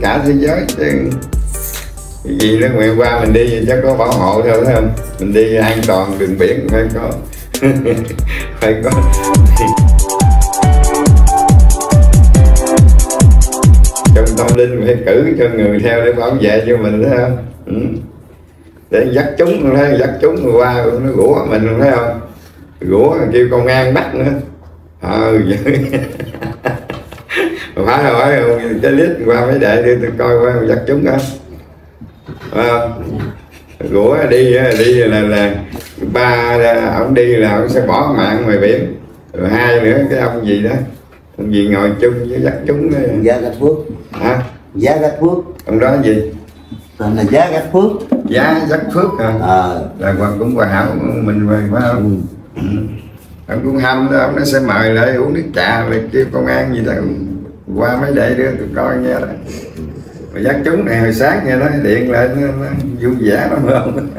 cả thế giới. Chứ cái gì đó nguyện qua mình đi chắc có bảo hộ thôi, thấy không? Mình đi an toàn đường biển, phải có. Phải có. Trong tâm linh phải cử cho người theo để bảo vệ cho mình, thấy không? Ừ. để dắt chúng, thấy dắt chúng qua, nó rủa mình, thấy không? Rủa kêu công an bắt nữa. Ờ phải hỏi cái lít qua mấy đệ đi tôi coi qua dắt chúng đó à, rủa đi đi là là ba ông đi là ông sẽ bỏ mạng ngoài biển. Rồi hai nữa cái ông gì đó ông gì ngồi chung với dắt chúng giá gạch phước. Hả? Giá gạch phước. Ông đó gì? Tên là giá gạch phước. Giá dắt phước à, ờ là còn cũng hoàn hảo mình về phải không? Ừ. ông cũng hâm đó ông nó sẽ mời lại uống nước trà rồi kêu công an gì đó qua mấy đệ đưa tôi coi nghe đó. Mà dắt chúng này hồi sáng nghe nó điện lại nó, nó vui vẻ lắm không?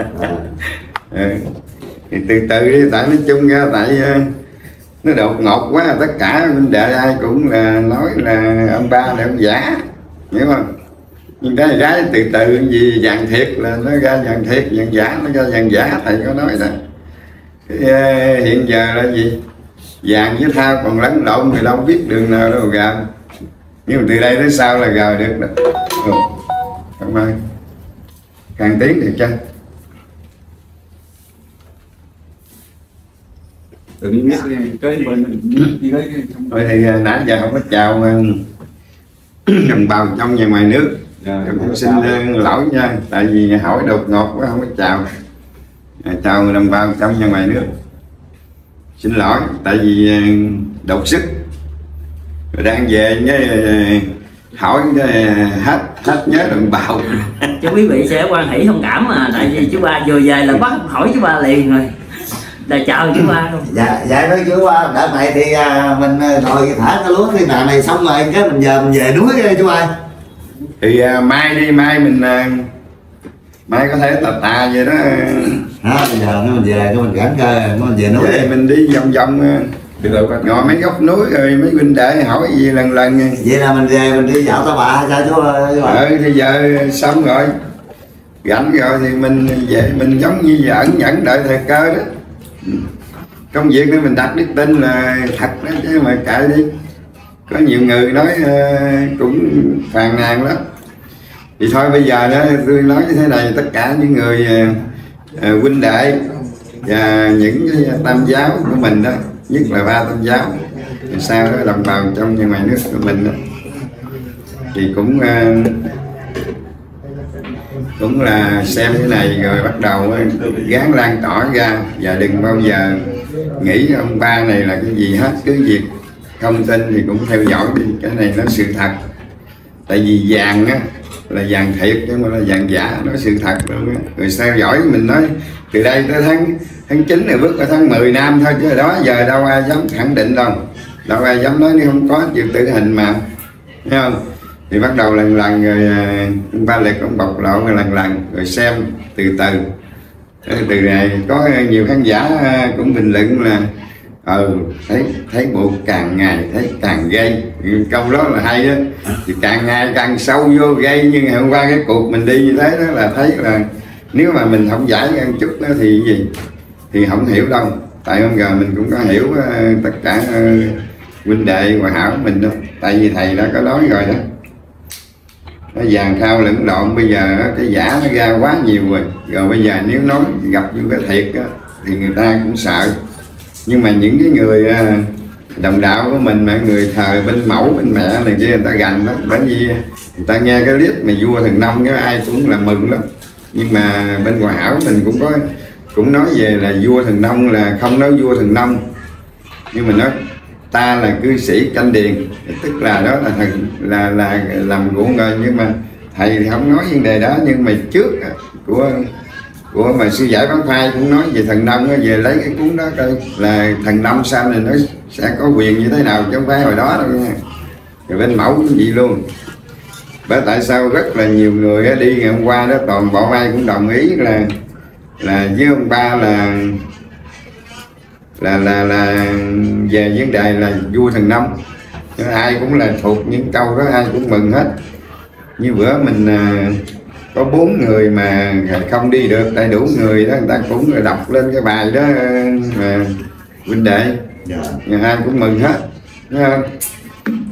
Ừ. thì từ từ đi tại nói chung ra tại ờ, nó đột ngột quá tất cả huynh đệ ai cũng là nói là ông ba là ông giả hiểu không? Nhưng cái gái từ từ gì vàng thiệt là nó ra vàng thiệt vàng giả nó ra vàng giả thầy có nói đó. Ờ, hiện giờ là gì? Vàng với thao còn lẫn lộn thì đâu biết đường nào đâu gà nhưng mà từ đây tới sau là gà được ừ. cảm ơn. Càng tiến thì chăng tự nhiên biết cái bên thôi thì à, nãy giờ không có chào à, đồng bào trong và ngoài nước. Dạ, em cũng xin à, lỗi nha tại vì hỏi đột ngột quá không có chào. Chào đồng bào trong và ngoài nước. Xin lỗi tại vì đột sức. Rồi đang về cái à, hỏi cái à, hết hết nhớ đồng bào. Cho quý vị sẽ quan hỷ thông cảm mà tại vì chú ba vừa về là bắt hỏi chú ba liền rồi. Là chào chú ba luôn. Dạ dạ nói chú qua đợt này thì à, mình à, ngồi thả cái lúa thiên đàng này xong rồi cái mình giờ mình về núi cái chú ơi thì à, mai đi mai mình à, mai có thể tà tà vậy đó. Ha bây giờ nó mình về cái mình gắn cơ nó mình về núi. Đi mình đi vòng vòng đi ngồi mấy góc núi rồi mấy huynh đệ hỏi gì lần lần. Vậy là mình về mình đi dạo tao bà sao chú ơi? Ờ thì giờ xong rồi. Rảnh rồi thì mình về mình giống như giờ ẩn nhẫn đợi thời cơ đó. Công việc đó mình đặt đức tin là thật đó chứ mà kệ đi. Có nhiều người nói ờ, cũng phàn nàn lắm. Thì thôi bây giờ đó tôi nói như thế này tất cả những người ờ, ờ, huynh đệ và những cái tam giáo của mình đó nhất là ba tôn giáo. Thì sao đó đồng bào trong và ngoài nước của mình đó thì cũng uh, cũng là xem cái này rồi bắt đầu ờ, gán lan tỏa ra. Và đừng bao giờ nghĩ ông ba này là cái gì hết. Cứ việc thông tin thì cũng theo dõi đi. Cái này nó sự thật. Tại vì vàng á là vàng thiệt chứ không phải là vàng giả. Nó sự thật luôn á. Rồi theo dõi mình nói từ đây tới tháng tháng 9 này bước vào tháng 10 năm thôi, chứ đó giờ đâu ai dám khẳng định đâu. Đâu ai dám nói nếu không có chịu tử hình mà. Thấy không? Thì bắt đầu lần lần rồi à, ông ba liệt ông bộc lộ rồi lần lần rồi xem từ từ. Từ này có nhiều khán giả à, cũng bình luận là ừ thấy thấy bộ càng ngày thấy càng gây câu đó là hay đó thì càng ngày càng sâu vô gây nhưng ngày hôm qua cái cuộc mình đi như thế đó là thấy là nếu mà mình không giải ra chút đó thì gì? Thì không hiểu đâu. Tại hôm giờ mình cũng có hiểu uh, tất cả uh, huynh đệ hòa hảo mình đâu. Tại vì thầy đã có nói rồi đó. Nó vàng thao lẫn lộn bây giờ cái giả nó ra quá nhiều rồi. Rồi bây giờ nếu nói gặp những cái thiệt đó, thì người ta cũng sợ. Nhưng mà những cái người ờ, đồng đạo của mình mà người thờ bên mẫu bên mẹ này kia người ta gành đó bởi vì người ta nghe cái clip mà vua thằng năm cái ai cũng là mừng lắm nhưng mà bên hòa hảo mình cũng có cũng nói về là vua thần nông là không nói vua thần nông. Nhưng mà nói ta là cư sĩ canh điền, tức là đó là thần là là làm của người nhưng mà thầy thì không nói vấn đề đó, nhưng mà trước của của mà sư giải bán phai cũng nói về thần nông về lấy cái cuốn đó coi là thần nông sau này nó sẽ có quyền như thế nào chứ không phải hồi đó đâu nha. Rồi bên mẫu cũng vậy luôn bởi tại sao rất là nhiều người đi ngày hôm qua đó toàn bộ ai cũng đồng ý là là với ông ba là là là là về vấn đề là vua thần nông. Ai cũng là thuộc những câu đó ai cũng mừng hết. Như bữa mình à, có bốn người mà không đi được đầy đủ người đó người ta cũng đọc lên cái bài đó mà huynh đệ. Dạ. Nhà ai cũng mừng hết không?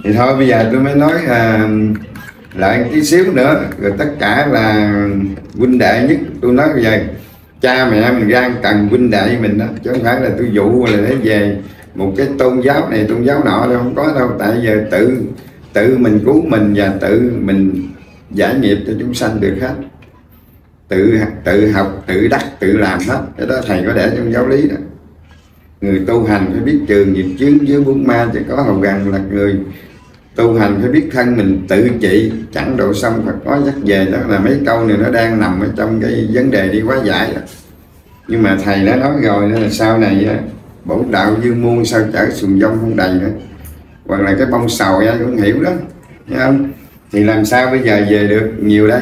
thì thôi bây giờ tôi mới nói à, lại tí xíu nữa, rồi tất cả là huynh đệ nhất, tôi nói bây cha mẹ mình ra cần huynh đệ mình đó, chứ không phải là tôi dụ là để về một cái tôn giáo này, tôn giáo nọ đâu, không có đâu. Tại giờ tự tự mình cứu mình và tự mình giải nghiệp cho chúng sanh được hết. Tự tự học, tự đắc, tự làm hết. Cái đó thầy có để trong giáo lý đó. Người tu hành phải biết trường nghiệp chướng với bốn ma chỉ có hầu gần là người tu hành phải biết thân mình tự trị. Chẳng độ xong Phật có dắt về đó là mấy câu này nó đang nằm ở trong cái vấn đề đi quá giải đó. Nhưng mà thầy đã nói rồi nên là sau này á, bổn đạo dương muôn sao chở sùng dông không đầy nữa. Hoặc là cái bông sầu ai cũng hiểu đó thấy không? Thì làm sao bây giờ về được? Nhiều đấy?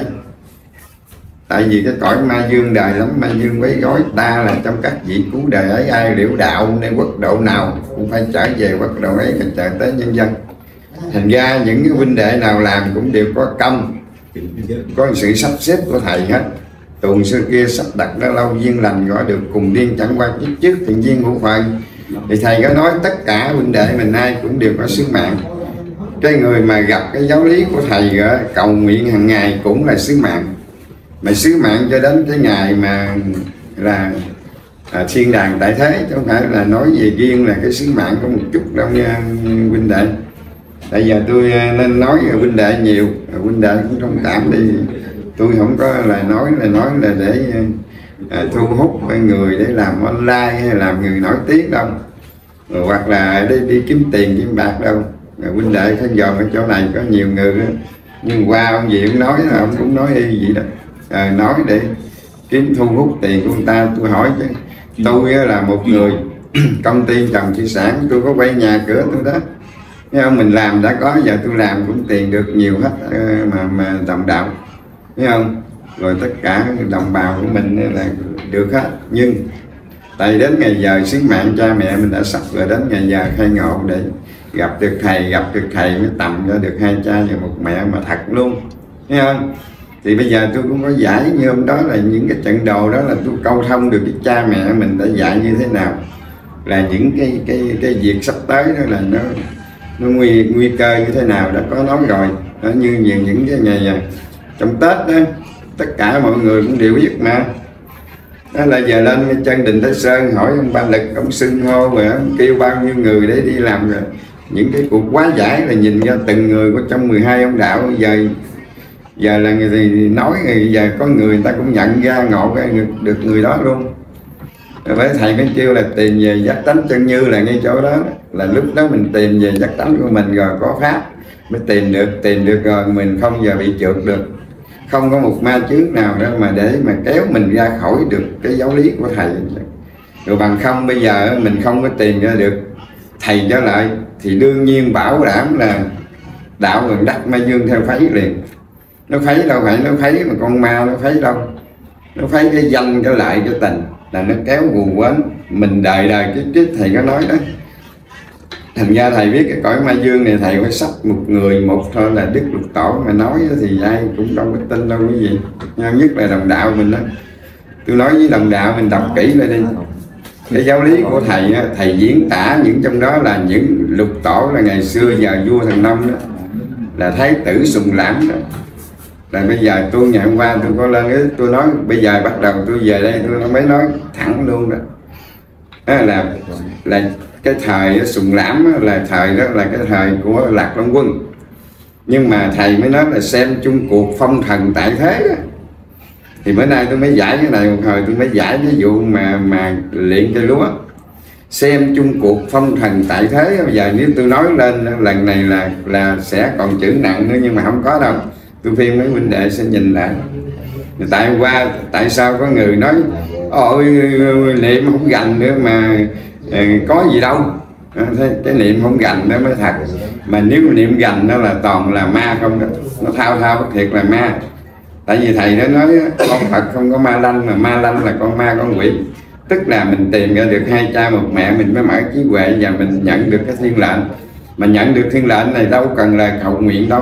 tại vì cái cõi ma dương đời lắm ma dương quấy gói ta là trong các vị cứu đời ấy ai liễu đạo nên quốc độ nào cũng phải trở về quốc độ ấy phải trở tới nhân dân thành ra những cái huynh đệ nào làm cũng đều có công. Có sự sắp xếp của thầy hết. Tuần xưa kia sắp đặt đã lâu duyên lành gọi được cùng điên chẳng qua kiếp trước thiện duyên của phận thì thầy có nói tất cả huynh đệ mình ai cũng đều có sứ mạng. Cái người mà gặp cái giáo lý của thầy á, cầu nguyện hàng ngày cũng là sứ mạng. Mà sứ mạng cho đến cái ngày mà là à, thiên đàng tại thế chứ không phải là nói về riêng là cái sứ mạng có một chút đâu nha huynh đệ bây giờ tôi ờ, nên nói về huynh đệ nhiều huynh đệ cũng thông cảm đi. Tôi không có là nói là nói là để à, thu hút người để làm online hay làm người nổi tiếng đâu. Rồi hoặc là đi, đi kiếm tiền kiếm bạc đâu. Rồi huynh đệ khán dòm ở chỗ này có nhiều người đó. nhưng qua ông gì cũng nói là ông cũng nói y vậy đó. À, nói để kiếm thu hút tiền của người ta tôi hỏi chứ. Tôi là một người công ty trồng thủy sản tôi có quay nhà cửa tôi đó. Thấy không mình làm đã có, giờ tôi làm cũng tiền được nhiều hết ờ, mà mà đồng đạo. Thấy không? Rồi tất cả đồng bào của mình là được hết. Nhưng tại đến ngày giờ sứ mạng cha mẹ mình đã sắp rồi, đến ngày giờ khai ngộ để gặp được thầy, gặp được thầy mới tầm ra được hai cha và một mẹ mà thật luôn. Thấy không? Thì bây giờ tôi cũng có giải như hôm đó là những cái trận đồ đó là tôi câu thông được cái cha mẹ mình đã dạy như thế nào. Là những cái cái cái việc sắp tới đó là nó nó nguy nguy cơ như thế nào đã có nói rồi. Đó, như những những cái ngày à, trong tết đó tất cả mọi người cũng đều biết mà. Đó là giờ lên chân đình thái sơn hỏi ông ba lực ông xưng hô rồi ông kêu bao nhiêu người để đi làm rồi. Những cái cuộc quá giải là nhìn ra từng người của trong 12 ông đạo. Giờ giờ là người thì nói thì giờ có người, người ta cũng nhận ra ngộ cái được người đó luôn với thầy mới kêu là tìm về giác tánh, chân như là ngay chỗ đó. Là lúc đó mình tìm về giác tánh của mình rồi có pháp. Mới tìm được tìm được rồi mình không giờ bị trượt được. Không có một ma chướng nào đó mà để mà kéo mình ra khỏi được cái giáo lý của thầy. Rồi bằng không bây giờ mình không có tìm ra được. Thầy trở lại thì đương nhiên bảo đảm là đạo gần đắc ma dương theo phấy liền. Nó phấy đâu phải nó phấy mà con ma nó phấy đâu. Nó phấy cái danh cái lại cái tình là nó kéo gù quến mình đời đời cái kiếp thầy có nói đó. Thành ra thầy biết cái cõi ma dương này thầy phải sắp một người một thôi là đức lục tổ. Mà nói thì ai cũng đâu có tin đâu cái gì. Nhau nhất là đồng đạo mình đó. Tôi nói với đồng đạo mình đọc kỹ lại đi. Cái giáo lý của thầy á, thầy diễn tả những trong đó là những lục tổ là ngày xưa giờ vua thằng năm đó là thái tử sùng lãm đó là bây giờ tôi ngày hôm qua tôi có lên cái, tôi nói, bây giờ bắt đầu tôi về đây, tôi mới nói thẳng luôn đó. Đó là là cái thời sùng lãm là thời đó là cái thời của lạc long quân. Nhưng mà thầy mới nói là xem chung cuộc phong thần tại thế đó. thì bữa nay tôi mới giải cái này, một hồi tôi mới giải cái vụ mà mà luyện cây lúa. Xem chung cuộc phong thần tại thế, bây giờ nếu tôi nói lên lần này là là sẽ còn chữ nặng nữa, nhưng mà không có đâu tôi phiên mấy huynh đệ sẽ nhìn lại. Tại hôm qua, tại sao có người nói, ôi, niệm không gành nữa mà ờ, có gì đâu. Ờ, thế cái niệm không gành đó mới thật. Mà nếu niệm gành đó là toàn là ma không đó. Nó thao thao thiệt là ma. Tại vì thầy nó nói con Phật không có ma lanh mà ma lanh là con ma, con quỷ. Tức là mình tìm ra được hai cha một mẹ, mình mới mở trí huệ và mình nhận được cái thiên lệnh. Mà nhận được thiên lệnh này đâu cần là cầu nguyện đâu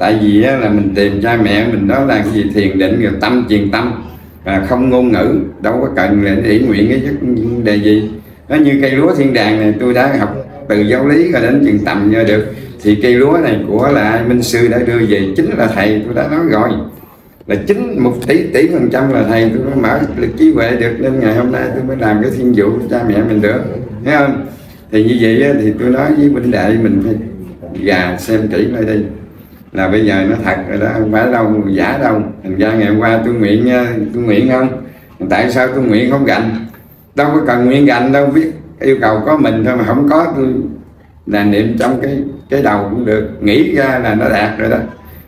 tại vì á, là mình tìm cha mẹ mình đó là cái gì? Thiền định rồi tâm truyền tâm. À, không ngôn ngữ đâu có cần là ý nguyện cái vấn đề gì. Nó như cây lúa thiên đàng này tôi đã học từ giáo lý rồi đến chừng tầm cho được. Thì cây lúa này của là minh sư đã đưa về chính là thầy tôi đã nói rồi. Là chính một tỷ tỷ phần trăm là thầy tôi mới mở lực trí huệ được. Nên ngày hôm nay tôi mới làm cái thiên vụ cho cha mẹ mình được. Thấy không? Thì như vậy thì tôi nói với huynh đệ mình phải gà xem kỹ lại đi là bây giờ nó thật rồi đó không phải đâu giả đâu. Thành ra ngày hôm qua tôi nguyện nha, tôi nguyện không? Tại sao tôi nguyện không gành đâu có cần nguyện gành đâu biết yêu cầu có mình thôi mà không có tôi là niệm trong cái cái đầu cũng được. Nghĩ ra là nó đạt rồi đó.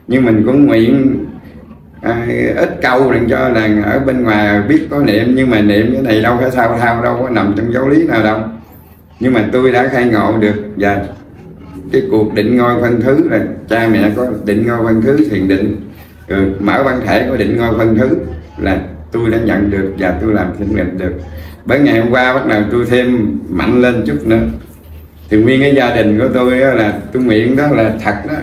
Nhưng mình cũng nguyện à, ít câu đừng cho là ở bên ngoài biết có niệm nhưng mà niệm cái này đâu có sao thao đâu có nằm trong giáo lý nào đâu. Nhưng mà tôi đã khai ngộ được và cái cuộc định ngôi phân thứ là cha mẹ có định ngôi phân thứ, thiền định. Rồi mở văn thể có định ngôi phân thứ là tôi đã nhận được và tôi làm thiền định được. Bởi ngày hôm qua bắt đầu tôi thêm mạnh lên chút nữa. Thì nguyên cái gia đình của tôi đó là tôi nguyện đó là thật đó.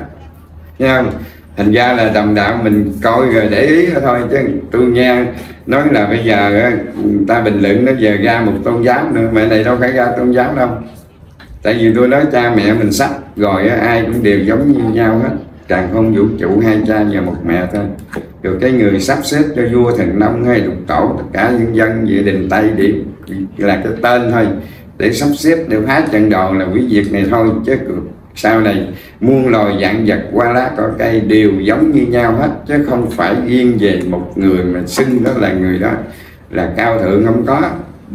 Nghe không? Thành ra là đồng đạo mình coi rồi để ý thôi chứ tôi nghe nói là bây giờ người ta bình luận nó giờ ra một tôn giáo nữa, mà này đâu phải ra tôn giáo đâu tại vì tôi nói cha mẹ mình sắp rồi ai cũng đều giống như nhau hết. Càng không vũ trụ, hai cha và một mẹ thôi. Rồi cái người sắp xếp cho vua thần nông hay lục tổ, tất cả nhân dân về đình, tây điểm là cái tên thôi. Để sắp xếp, để phá trận đòn là quý việc này thôi. Chứ sau này muôn loài dạng vật qua lá cỏ cây đều giống như nhau hết. Chứ không phải riêng về một người mà xưng đó là người đó. Là cao thượng không có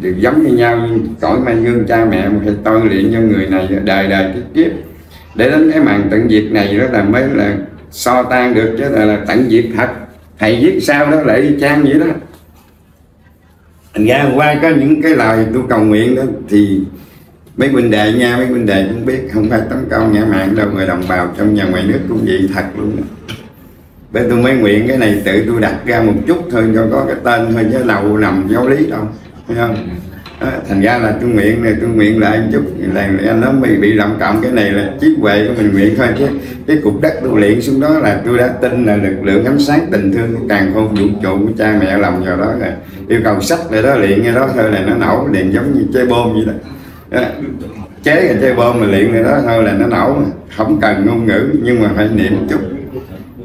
đều giống như nhau cõi mai gương cha mẹ mà phải tôi luyện cho người này đời đời kiếp kiếp. Để đến cái màn tận diệt này đó là mới là so tan được chứ là, là tận diệt thật. Thầy viết sao đó lại trang vậy đó. Thành ra hôm qua có những cái lời tôi cầu nguyện đó thì mấy huynh đệ nha mấy huynh đệ cũng biết không phải tấn công nhà mạng đâu người đồng bào trong nhà ngoài nước cũng vậy thật luôn bởi tôi mới nguyện cái này tự tôi đặt ra một chút thôi cho có cái tên thôi chứ lầu nằm giáo lý đâu thấy không? Đó, thành ra là tôi nguyện này tôi nguyện lại một chút. Là anh nó bị bị lầm cộng cái này là trí huệ của mình nguyện thôi. Chứ cái cục đất tôi luyện xuống đó là tôi đã tin là lực lượng ánh sáng tình thương càng không vũ trụ của cha mẹ lòng vào đó rồi. Yêu cầu sách để đó luyện như đó thôi là nó nổ liền giống như chơi bom vậy đó, đó. chế là chơi bom mà luyện cái đó thôi là nó nổ không cần ngôn ngữ nhưng mà phải niệm chút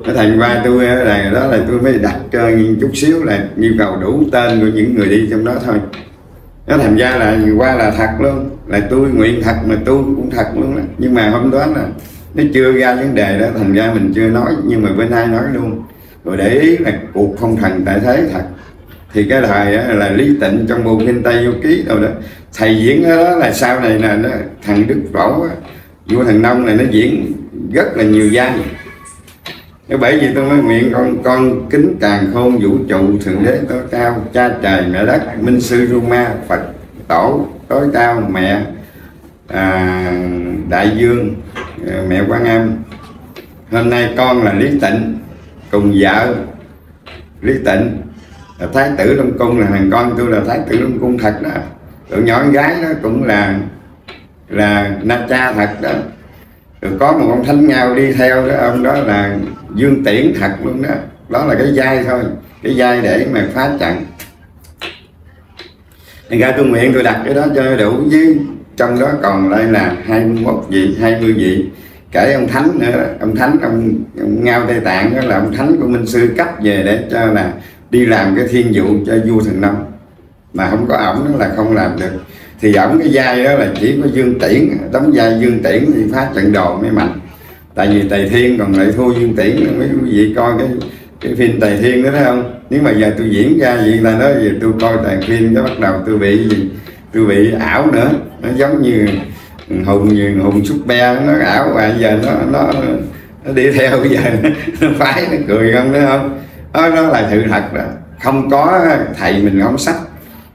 thành qua tôi ờ, là đó là tôi mới đặt ờ, cho chút xíu là yêu cầu đủ tên của những người đi trong đó thôi. Nó thành ra là qua là thật luôn là tôi nguyện thật mà tôi cũng thật luôn đó. nhưng mà hôm đó là nó chưa ra vấn đề đó thành ra mình chưa nói nhưng mà bên ai nói luôn. Rồi để ý là cuộc phong thần tại thế thật. Thì cái thời đó là lý tịnh trong bộ kinh tây vô ký đâu đó thầy diễn đó là sau này là nó, thằng đức võ vua thần nông này nó diễn rất là nhiều vai bởi vì tôi mới nguyện con con kính càng khôn vũ trụ thượng đế tối cao cha trời mẹ đất minh sư Roma Phật tổ tối cao mẹ à, đại dương à, mẹ quan âm. Hôm nay con là lý tịnh cùng vợ lý tịnh. Là thái tử long cung là thằng con tôi là thái tử long cung thật đó. Tụi nhỏ con gái nó cũng là là na cha thật đó rồi có một ông thánh ngao đi theo đó ông đó là dương tiễn thật luôn đó. Đó là cái dây thôi cái dây để mà phá trận. Thành ra tôi nguyện tôi đặt cái đó cho đủ với trong đó còn lại là 21 vị 20 vị. Kể ông thánh nữa ông thánh ông, ông ngao tây tạng đó là ông thánh của minh sư cấp về để cho là đi làm cái thiên vụ cho vua thần nông. Mà không có ổng là không làm được thì ổng cái vai đó là chỉ có dương tiễn đóng vai dương tiễn thì phát trận đồ mới mạnh. Tại vì tài thiên còn lại thua dương tiễn mấy quý vị coi cái cái phim tài thiên đó thấy không? Nếu mà giờ tôi diễn ra vậy là nói gì tôi coi tài phim cái bắt đầu tôi bị gì? Tôi bị ảo nữa. Nó giống như hùng như hùng súp be nó ảo và giờ nó nó nó đi theo bây giờ. Nó phái nó cười không thấy không? Đó, đó là sự thật đó. Không có thầy mình không sách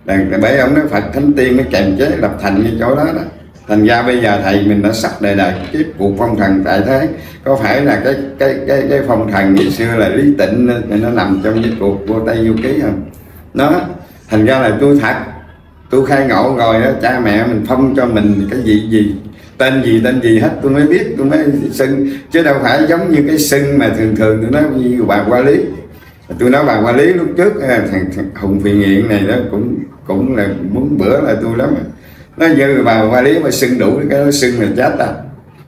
là bởi ông nói Phật Thánh Tiên mới kèm chế lập thành như chỗ đó đó. Thành ra bây giờ thầy mình đã sắp đời đời kiếp cuộc phong thần tại thế. Có phải là cái cái cái cái phong thần ngày xưa là lý tịnh thì nó nằm trong cái cuộc vô tây du ký không? Nó thành ra là tôi thật. Tôi khai ngộ rồi đó cha mẹ mình phong cho mình cái gì gì tên gì tên gì hết tôi mới biết tôi mới xưng. Chứ đâu phải giống như cái xưng mà thường thường tôi nói như bà qua lý. Tôi nói bà qua lý lúc trước à, thằng, thằng hùng phi nghiện này đó cũng cũng là muốn bữa là tôi lắm nó như vào hoa lý mà sưng đủ cái nó sưng là chết à.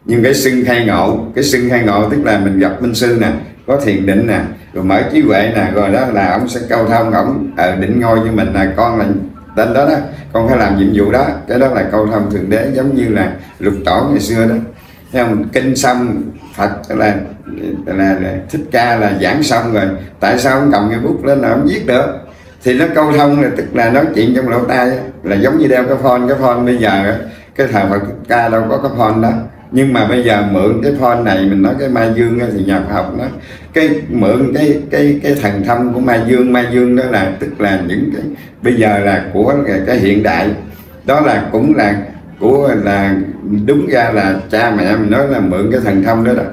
Nhưng cái sưng khai ngộ cái sưng khai ngộ tức là mình gặp minh sư nè có thiền định nè rồi mở trí huệ nè rồi đó là ông sẽ câu thông ổng ở định ngôi cho mình là con là tên đó đó con phải làm nhiệm vụ đó. Cái đó là câu thông thượng đế giống như là lục tổ ngày xưa đó. Thấy không? Kinh xong phật là là, là thích ca là giảng xong rồi. Tại sao ông cầm cái bút lên là ông viết được? Thì nó câu thông là tức là nói chuyện trong lỗ tai là giống như đeo cái phone cái phone bây giờ cái thờ Phật ca đâu có cái phone đó. Nhưng mà bây giờ mượn cái phone này mình nói cái mai dương thì nhà khoa học nó cái mượn cái cái cái thần thông của mai dương mai dương đó là tức là những cái bây giờ là của cái, cái hiện đại. Đó là cũng là của là đúng ra là cha mẹ mình nói là mượn cái thần thông đó đó.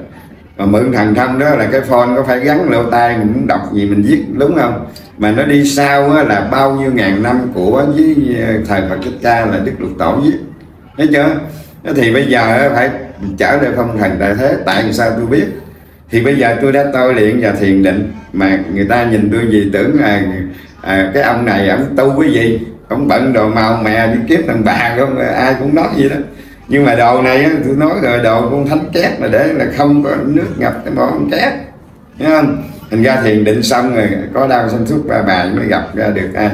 Mà mượn thần thông đó là cái phone có phải gắn lỗ tai mình muốn đọc gì mình viết đúng không? Mà nó đi sau là bao nhiêu ngàn năm của với ờ, thời Phật Thích Ca là Đức Lục Tổ viết thấy chưa? Thì bây giờ phải trở lại phong thành đại thế. Tại sao tôi biết? Thì bây giờ tôi đã tôi luyện và thiền định. Mà người ta nhìn tôi gì tưởng là à, cái ông này ông tu cái gì? Ông bận đồ màu mè đi kiếm thằng bà không? Ai cũng nói gì đó. Nhưng mà đồ này tôi nói rồi đồ con thánh két mà để là không có nước ngập cái bọn két. Thấy không? Thành ra thiền định xong rồi, có đau sanh xuất ba bài mới gặp ra được ai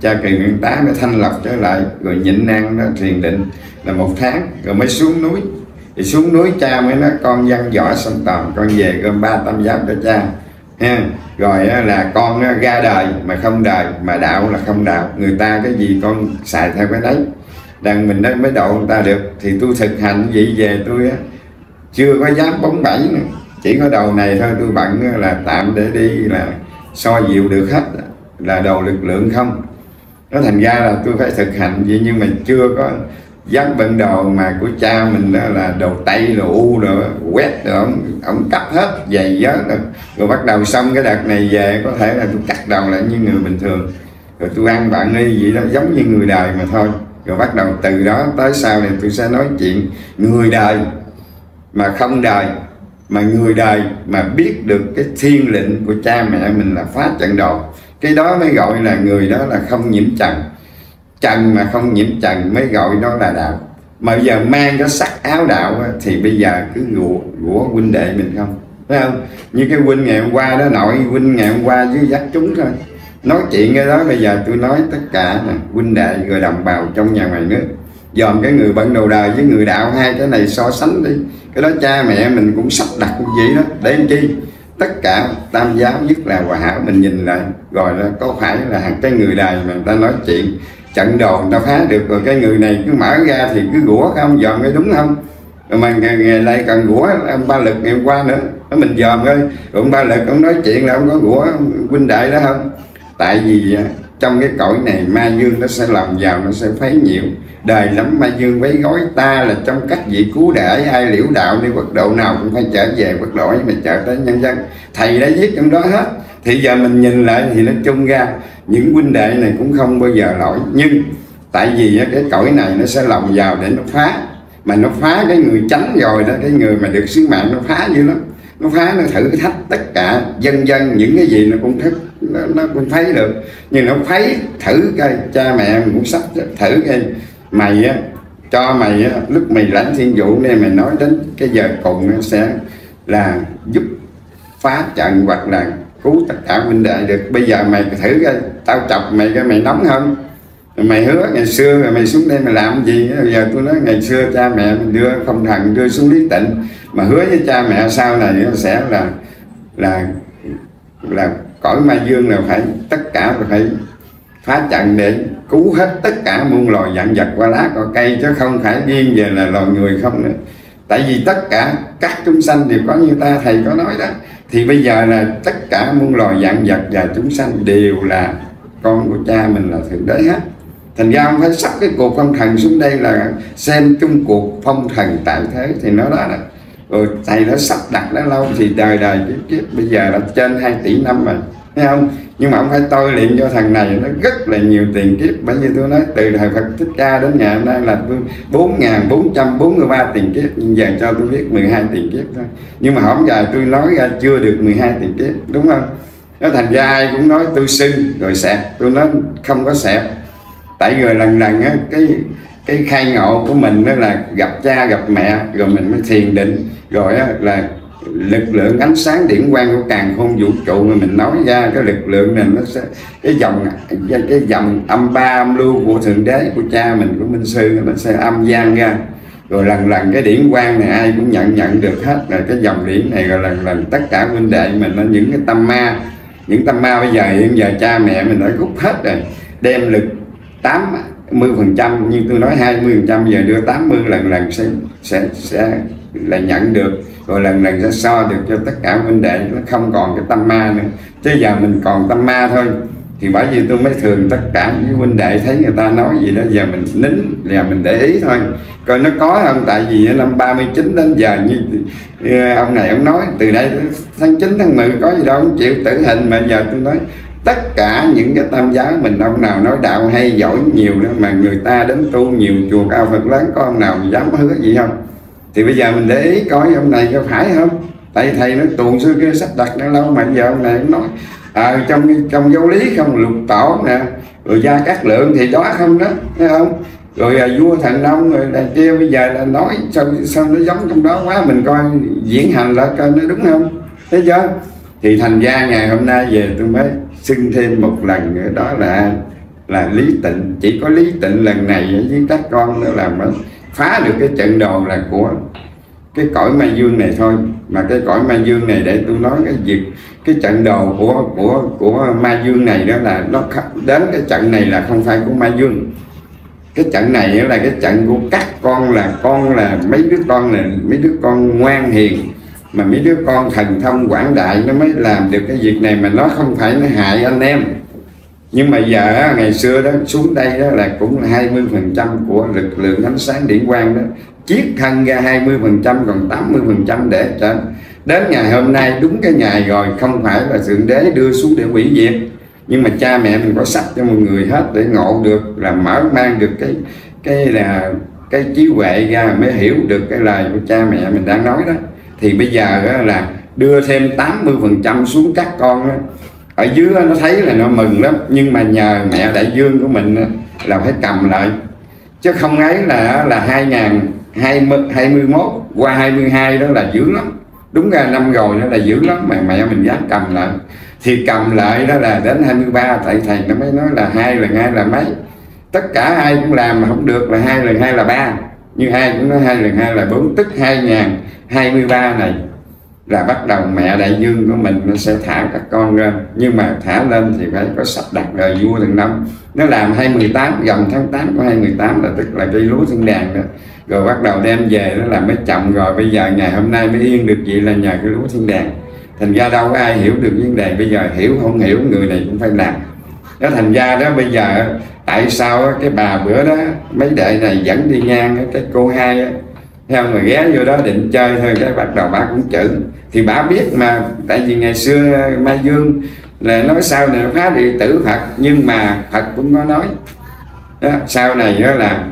cha kỳ nguyên tá mới thanh lọc trở lại, rồi nhịn ăn đó, thiền định là một tháng, rồi mới xuống núi. Thì xuống núi cha mới nói, con văn võ sanh tầm con về gom ba tâm giáp cho cha. Ha, rồi là con ra đời mà không đời, mà đạo là không đạo. Người ta cái gì con xài theo cái đấy. Đang mình đó mới độ người ta được, thì tôi thực hành vậy về tôi á. Chưa có dám bóng bẫy nữa chỉ có đầu này thôi tôi bận là tạm để đi là so dịu được hết là đầu lực lượng không. Nó thành ra là tôi phải thực hành vậy nhưng mà chưa có dắt bệnh đồ mà của cha mình đó là đồ tây đồ u rồi quét rồi ông, ông cắt hết giày giớ rồi. rồi bắt đầu xong cái đợt này về có thể là tôi cắt đầu lại như người bình thường. Rồi tôi ăn bạn đi vậy đó giống như người đời mà thôi. Rồi bắt đầu từ đó tới sau này tôi sẽ nói chuyện người đời mà không đời mà người đời mà biết được cái thiên lệnh của cha mẹ mình là phá trận đồ, cái đó mới gọi là người đó là không nhiễm trần. Trần mà không nhiễm trần mới gọi đó là đạo. Mà giờ mang cái sắc áo đạo thì bây giờ cứ rủa rủa huynh đệ mình không? Phải không? Như cái huynh ngày hôm qua đó nội, huynh ngày hôm qua với dắt chúng thôi. Nói chuyện cái đó bây giờ tôi nói tất cả nè, huynh đệ người đồng bào trong nhà ngoài nước. Dòm cái người bận đầu đời với người đạo, hai cái này so sánh đi cái đó cha mẹ mình cũng sắp đặt như vậy đó. Để làm chi? Tất cả tam giáo nhất là hòa hảo mình nhìn lại rồi là có phải là cái người đời mà người ta nói chuyện trận đồ người ta phá được rồi cái người này cứ mở ra thì cứ gũa không dòm cái đúng không? Rồi mà ngày, ngày cần gũa ông ba lực ngày hôm qua nữa. Mình dòm coi rồi ông ba lực ông nói chuyện là ông có gũa huynh đại đó không? Tại vì à, trong cái cõi này, ma dương nó sẽ làm vào nó sẽ phấy nhiều. Đời lắm, ma dương vấy gói ta là trong cách vị cứu để ai liễu đạo đi, quốc độ nào cũng phải trở về, quốc độ mà trở tới nhân dân. Thầy đã viết trong đó hết. Thì giờ mình nhìn lại thì nó chung ra. Những huynh đệ này cũng không bao giờ lỗi. Nhưng, tại vì cái cõi này nó sẽ lòng vào để nó phá. Mà nó phá cái người tránh rồi đó, cái người mà được sứ mạng nó phá dữ lắm. Nó phá, nó thử thách tất cả dân dân, những cái gì nó cũng thích nó, nó cũng thấy được. Nhưng nó thấy thử cái cha mẹ mình cũng sắp thử cái mày á cho mày á lúc mày lãnh thiên vụ này mày nói đến cái giờ cùng nó sẽ là giúp phá trận hoặc là cứu tất cả huynh đệ được. Bây giờ mày thử cái tao chọc mày cái mày nóng không mày hứa ngày xưa rồi mày xuống đây mày làm gì? Bây giờ tôi nói ngày xưa cha mẹ mình đưa không thần đưa xuống lý tịnh mà hứa với cha mẹ sau này nó sẽ là là là cõi ma dương là phải, tất cả phải phá trận để cứu hết tất cả muôn loài dạng vật qua lá cỏ cây, chứ không phải riêng về là loài người không nữa. Tại vì tất cả các chúng sanh đều có như ta, thầy có nói đó. Thì bây giờ là tất cả muôn loài dạng vật và chúng sanh đều là con của cha mình là thượng đế hết. Thành ra ông phải sắp cái cuộc phong thần xuống đây là xem chung cuộc phong thần tại thế, thì nó đó đó. Ừ, rồi thầy nó sắp đặt nó lâu thì đời đời kiếp kiếp. Bây giờ là trên 2 tỷ năm rồi thấy không? Nhưng mà ông phải tôi luyện cho thằng này nó rất là nhiều tiền kiếp. Bởi vì tôi nói từ thời Phật Thích Ca đến ngày hôm nay là tôi bốn ngàn bốn trăm bốn mươi ba tiền kiếp. Nhưng giờ cho tôi biết 12 tiền kiếp thôi. Nhưng mà hổng giờ tôi nói ra chưa được 12 tiền kiếp đúng không? Nó thành ra ai cũng nói tôi sư rồi sẹp, tôi nói không có sẹp. tại người lần lần á cái cái khai ngộ của mình đó là gặp cha, gặp mẹ, rồi mình mới thiền định. Rồi là lực lượng ánh sáng điển quang của càng khôn vũ trụ mà mình nói ra, cái lực lượng này nó sẽ, cái dòng cái dòng âm ba, âm lưu của thượng đế, của cha mình, của minh sư, nó sẽ âm gian ra. Rồi lần lần cái điển quang này ai cũng nhận nhận được hết. Rồi cái dòng điển này rồi lần lần tất cả huynh đệ mình nó những cái tâm ma. Những tâm ma bây giờ hiện giờ cha mẹ mình đã rút hết rồi, đem lực 10 phần trăm, như tôi nói 20 phần trăm giờ đưa 80 lần lần sẽ sẽ sẽ là nhận được. Rồi lần lần sẽ so được cho tất cả huynh đệ, nó không còn cái tâm ma nữa. Chứ giờ mình còn tâm ma thôi. Thì bởi vì tôi mới thường tất cả những huynh đệ thấy người ta nói gì đó, giờ mình nín là mình để ý thôi. Coi nó có không? Tại vì năm 39 đến giờ như ông này ông nói, từ đây tháng 9 tháng 10 có gì đâu, không chịu, tử hình. Mà giờ tôi nói tất cả những cái tam giáo mình ông nào nói đạo hay giỏi nhiều nữa mà người ta đến tu nhiều chùa cao Phật lớn có ông nào dám hứa gì không? Thì bây giờ mình để ý coi ông này có phải không? Tại thầy nó tuồng xưa kia sắp đặt đã lâu mà giờ ông này cũng nói. À, trong trong giáo lý không lục tổ nè rồi gia các lượng thì đó không đó thấy không? Rồi à, vua thành long rồi đàn kia bây giờ là nói sao sao nó giống trong đó quá mình coi diễn hành lại coi nó đúng không? Thấy chưa? Thì thành ra ngày hôm nay về tôi mới xưng thêm một lần nữa, đó là là lý tịnh. Chỉ có lý tịnh lần này với các con nữa là mới phá được cái trận đồ là của cái cõi ma dương này thôi. Mà cái cõi ma dương này để tôi nói cái việc, cái trận đồ của của của ma dương này đó là nó đến cái trận này là không phải của ma dương. Cái trận này là cái trận của các con là con là mấy đứa con là mấy đứa con ngoan hiền mà mấy đứa con thần thông quảng đại nó mới làm được cái việc này mà nó không phải nó hại anh em. Nhưng mà giờ ngày xưa đó, xuống đây đó là cũng là 20 phần trăm của lực lượng ánh sáng điện quang đó. Chiết thân ra 20 phần trăm, còn 80 phần trăm để cho đến ngày hôm nay đúng cái ngày rồi, không phải là thượng đế đưa xuống để hủy diệt. Nhưng mà cha mẹ mình có sắp cho mọi người hết để ngộ được, là mở mang được cái cái là, cái trí huệ ra mới hiểu được cái lời của cha mẹ mình đang nói đó thì bây giờ là đưa thêm 80 phần trăm xuống các con ở dưới nó thấy là nó mừng lắm, nhưng mà nhờ mẹ đại dương của mình là phải cầm lại. Chứ không ấy là là 2021 qua 22 đó là dữ lắm. Đúng ra năm rồi đó là dữ lắm mà mẹ mình dám cầm lại. Thì cầm lại đó là đến 23 tại thầy nó mới nói là hai lần hai là mấy. Tất cả ai cũng làm mà không được là hai lần hai là ba như hai cũng nói hai lần, hai là bốn. Tức hai ngàn 23 này là bắt đầu mẹ đại dương của mình nó sẽ thả các con lên. Nhưng mà thả lên thì phải có sắp đặt đời vua từng năm. Nó làm 28 gần tháng 8 của 2018 là tức là cây lúa thiên đàng đó. Rồi bắt đầu đem về, nó làm mới chậm. Rồi bây giờ ngày hôm nay mới yên được vậy là nhờ cái lúa thiên đàng thành ra đâu có ai hiểu được vấn đề. Bây giờ hiểu không hiểu, người này cũng phải làm nó thành ra đó bây giờ tại sao cái bà bữa đó mấy đệ này dẫn đi ngang cái cô hai á theo mà ghé vô đó định chơi thôi cái bắt đầu bà cũng chữ thì bà biết mà tại vì ngày xưa mai dương là nói sau này nó phá đệ tử phật nhưng mà phật cũng có nói. Đó, sau này đó là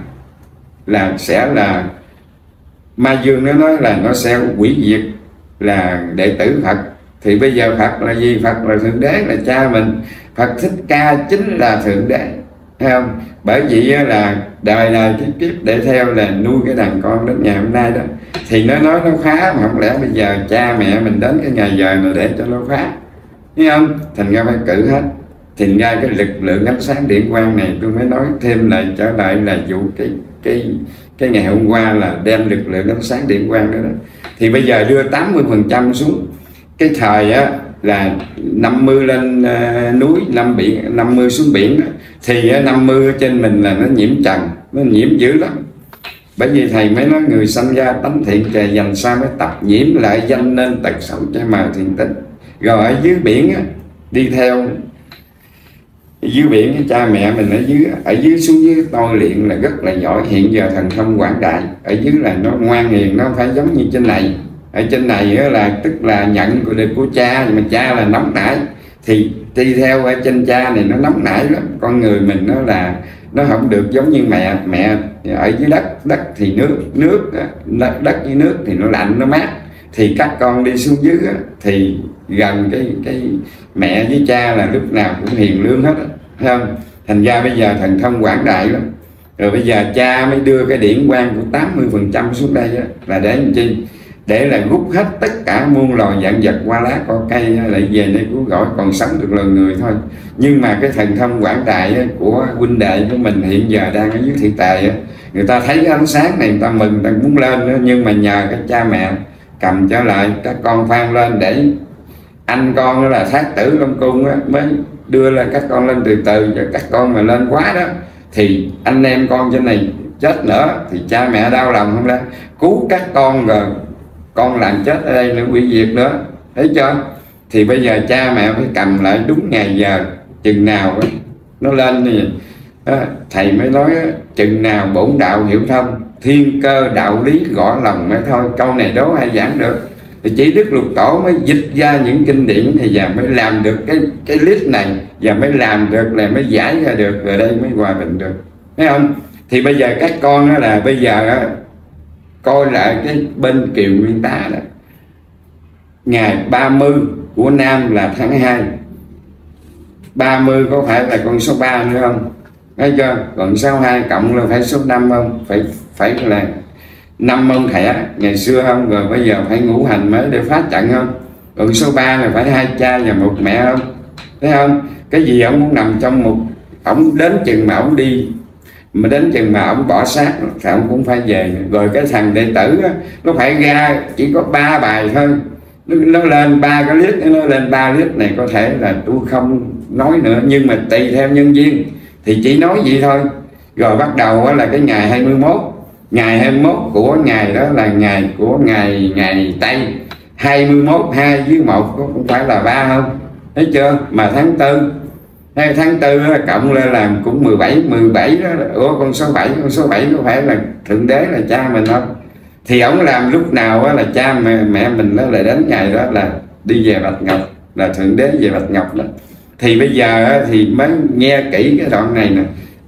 là sẽ là mai dương nó nói là nó sẽ quỷ diệt là đệ tử phật. Thì bây giờ phật là gì? Phật là thượng đế là cha mình phật thích ca chính là thượng đế thấy không? Bởi vì là đời đời kiếp kiếp để theo là nuôi cái đàn con đến ngày hôm nay đó. Thì nó nói nó phá mà không lẽ bây giờ cha mẹ mình đến cái ngày giờ này để cho nó phá? Thấy không? Thành ra phải cử hết. Thì ra cái lực lượng ánh sáng điện quang này tôi mới nói thêm lại trở lại là vụ cái cái cái ngày hôm qua là đem lực lượng ánh sáng điện quang đó, đó. thì bây giờ đưa 80 phần trăm xuống. Cái thời á là 50 lên uh, núi 5 biển 50 xuống biển đó. thì à, uh, 50 trên mình là nó nhiễm trần nó nhiễm dữ lắm. Bởi vì thầy mới nói người sanh ra tánh thiện kề dành sao mới tập nhiễm lại danh nên tật xấu cho mà thiền tính. Rồi ở dưới biển á, đi theo dưới biển cái cha mẹ mình ở dưới ở dưới xuống dưới tôi luyện là rất là giỏi. Hiện giờ thần thông quảng đại ở dưới là nó ngoan hiền nó phải giống như trên này ở trên này là tức là nhận của được của cha mà cha là nóng nảy. Thì đi theo ở trên cha này nó nóng nảy lắm. Con người mình nó là nó không được giống như mẹ mẹ ở dưới đất. Đất thì nước nước đất, đất với nước thì nó lạnh nó mát. Thì các con đi xuống dưới thì gần cái cái mẹ với cha là lúc nào cũng hiền lương hết thấy không? Thành ra bây giờ thần thông quảng đại lắm. Rồi bây giờ cha mới đưa cái điển quan của 80 phần trăm xuống đây đó, là để làm chi? Để là rút hết tất cả muôn loài dạng vật qua lá co cây lại về đây cứu gọi còn sống được lời người thôi. Nhưng mà cái thần thông quảng đại của huynh đệ của mình hiện giờ đang ở dưới thị tài á, người ta thấy cái ánh sáng này người ta mừng người ta muốn lên nữa nhưng mà nhờ cái cha mẹ cầm trở lại các con phan lên để anh con đó là thác tử long cung á, mới đưa lên các con lên từ từ cho các con mà lên quá đó thì anh em con trên này chết nữa thì cha mẹ đau lòng không ra cứu các con rồi con làm chết ở đây nữa hủy diệt nữa thấy chưa? Thì bây giờ cha mẹ phải cầm lại đúng ngày giờ, chừng nào nó lên thì thầy mới nói chừng nào bổn đạo hiểu thông, thiên cơ đạo lý gõ lòng mới thôi, câu này đâu ai giảng được? Thì chỉ đức lục tổ mới dịch ra những kinh điển thì giờ mới làm được cái cái list này và mới làm được, là mới giải ra được, rồi đây mới hòa bình được. Thấy không? Thì bây giờ các con đó là bây giờ coi lại cái bên kiều nguyên tá đó. Ngày 30 của nam là tháng 2 30 có phải là con số 3 nữa không? Thấy chưa? Còn 62 cộng là phải số 5 không? Phải phải là năm mông thẻ. Ngày xưa không? Rồi bây giờ phải ngũ hành mới để phát trận không? Còn số 3 là phải hai cha và một mẹ không? Thấy không? Cái gì ông muốn nằm trong một ổng đến chừng mà ổng đi mà đến chừng mà ông bỏ xác thì ông cũng phải về. Rồi cái thằng đệ tử đó, nó phải ra chỉ có ba bài thôi. Nó, nó lên ba cái lít nó lên ba lít này có thể là tôi không nói nữa. Nhưng mà tùy theo nhân viên thì chỉ nói vậy thôi. Rồi bắt đầu là cái ngày 21 ngày 21 của ngày đó là ngày của ngày ngày Tây. 21 2 với 1 cũng phải là ba không? Thấy chưa? Mà tháng 4 nay tháng tư cộng lên làm cũng 17 17 đó. Ủa con số 7 con số 7 có phải là thượng đế là cha mình không? Thì ổng làm lúc nào là cha mẹ, mẹ mình nó lại đến ngày đó là đi về Bạch Ngọc là thượng đế về Bạch Ngọc đó. Thì bây giờ thì mới nghe kỹ cái đoạn này nè.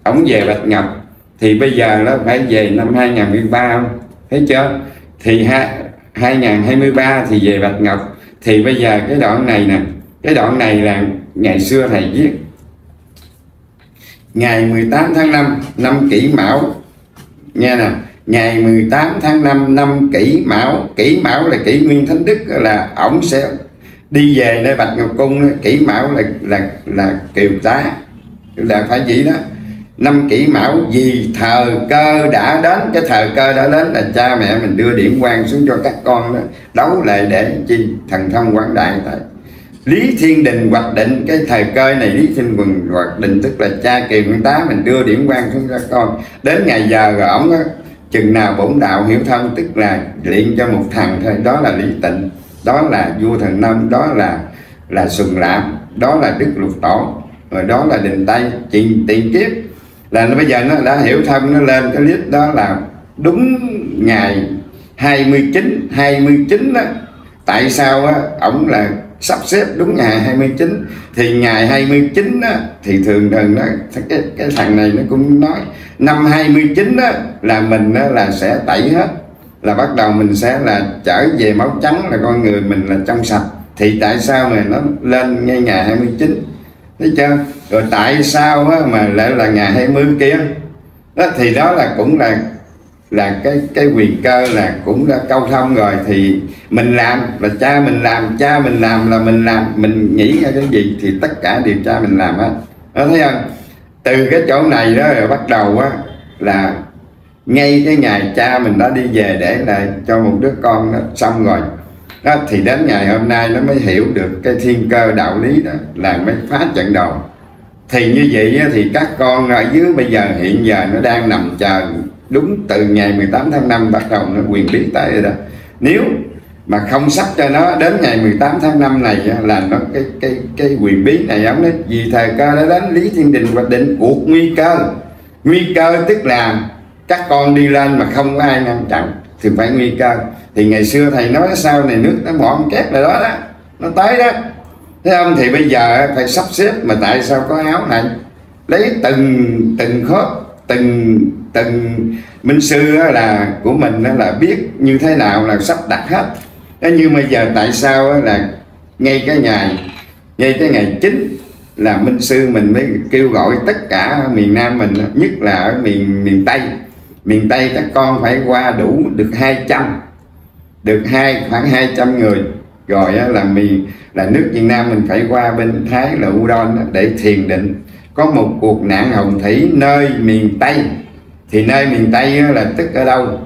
Ổng về Bạch Ngọc thì bây giờ nó phải về năm 2013 không? Thấy chưa? Thì ha, 2023 thì về Bạch Ngọc. Thì bây giờ cái đoạn này nè cái đoạn này là ngày xưa thầy viết ngày 18 tháng 5 năm kỷ mão. Nghe nè, ngày 18 tháng 5 năm kỷ mão. Kỷ mão là kỷ nguyên thánh đức, là ổng sẽ đi về nơi bạch ngọc cung kỷ mão là là là kiều tá. Là phải vậy đó. Năm kỷ mão, vì thời cơ đã đến. Cái thời cơ đã đến là cha mẹ mình đưa điểm quan xuống cho các con đó. Đấu lại để chi thần thông quảng đại tại Lý Thiên Đình hoạch định cái thời cơ này, Lý Thiên quần hoạch định, tức là cha kỳ nguyên tá mình đưa điểm quan xuống cho con. Đến ngày giờ rồi ổng chừng nào bổn đạo hiểu thông tức là luyện cho một thằng thôi. Đó là lý tịnh, đó là vua thần nông đó là là sùng lãm, đó là đức lục tổ, rồi đó là đình tây, tiền tiền kiếp. Là nó bây giờ nó đã hiểu thông nó lên cái list đó là đúng ngày 29 29 đó. Tại sao á, ổng là sắp xếp đúng ngày 29 thì ngày 29 á, thì thường thường đó cái, cái thằng này nó cũng nói năm 29 á, là mình á, là sẽ tẩy hết. Là bắt đầu mình sẽ là trở về máu trắng là con người mình là trong sạch. Thì tại sao mà nó lên ngay ngày 29 thấy chưa? Rồi tại sao á, mà lại là ngày 20 kia? Đó thì đó là cũng là là cái cái quyền cơ là cũng đã câu thông rồi thì mình làm là cha mình làm cha mình làm là mình làm. Mình nghĩ ra cái gì thì tất cả đều cha mình làm hết. Đó thấy không? Từ cái chỗ này đó rồi bắt đầu á là ngay cái ngày cha mình đã đi về để lại cho một đứa con đó xong rồi. Đó thì đến ngày hôm nay nó mới hiểu được cái thiên cơ đạo lý đó là mới phá trận đầu. Thì như vậy á, thì các con ở dưới bây giờ hiện giờ nó đang nằm chờ đúng từ ngày 18 tháng 5 bắt đầu nó quyền bí tới rồi đó. Nếu mà không sắp cho nó, đến ngày 18 tháng 5 này là nó cái cái cái quyền bí này ông đấy. Vì thời cơ đã đến, lý thiên đình hoạch định cuộc nguy cơ. Nguy cơ tức là các con đi lên mà không có ai ngăn chặn thì phải nguy cơ. Thì ngày xưa thầy nói sau này nước nó mọn két rồi đó đó. Nó tới đó. Thế không? Thì bây giờ phải sắp xếp mà tại sao có áo này? Lấy từng từng khớp, từng từng minh sư là của mình là biết như thế nào là sắp đặt hết. Thế nhưng bây giờ tại sao là ngay cái ngày, ngay cái ngày chính là minh sư mình mới kêu gọi tất cả miền Nam mình nhất là ở miền miền Tây. Miền Tây các con phải qua đủ được 200 được hai, khoảng 200 người. Rồi là miền, là nước Việt Nam mình phải qua bên Thái là Udon để thiền định. Có một cuộc nạn hồng thủy nơi miền Tây thì nơi miền Tây là tức ở đâu?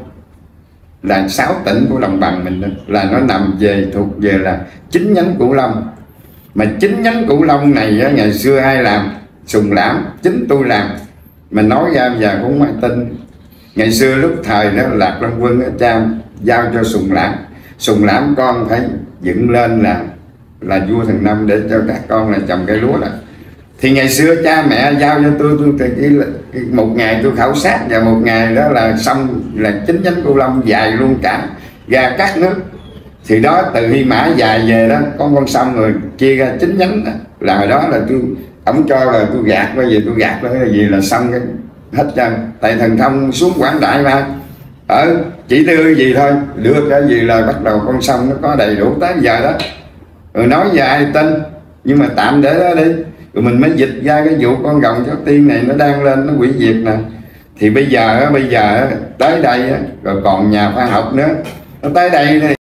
Là sáu tỉnh của đồng bằng mình là nó nằm về, thuộc về là chính nhánh Cửu Long. Mà chính nhánh Cửu Long này ngày xưa ai làm? Sùng lãm, chính tôi làm. Mà nói ra giờ cũng không ai tin ngày xưa lúc thời đó, lạc long quân cha giao cho sùng lãm. Sùng lãm con phải dựng lên là là vua thần năm để cho các con là trồng cây lúa này thì ngày xưa cha mẹ giao cho tôi tôi thì chỉ một ngày tôi khảo sát và một ngày đó là xong, là chính nhánh cô long dài luôn cả ra cắt nước. Thì đó, từ khi mã dài về đó, con con xong rồi, chia ra chính nhánh đó. là đó là tôi ổng cho là tôi gạt bây giờ tôi gạt bây cái gì là xong cái hết trơn. Tại thần thông xuống quảng đại mà. Ở chỉ đưa gì thôi, đưa cái gì là bắt đầu con sông nó có đầy đủ tới giờ đó. Rồi nói về ai tin nhưng mà tạm để đó đi rồi mình mới dịch ra cái vụ con rồng cháu tiên này nó đang lên, nó hủy diệt nè. Thì bây giờ bây giờ tới đây rồi còn nhà khoa học nữa. Nó tới đây thì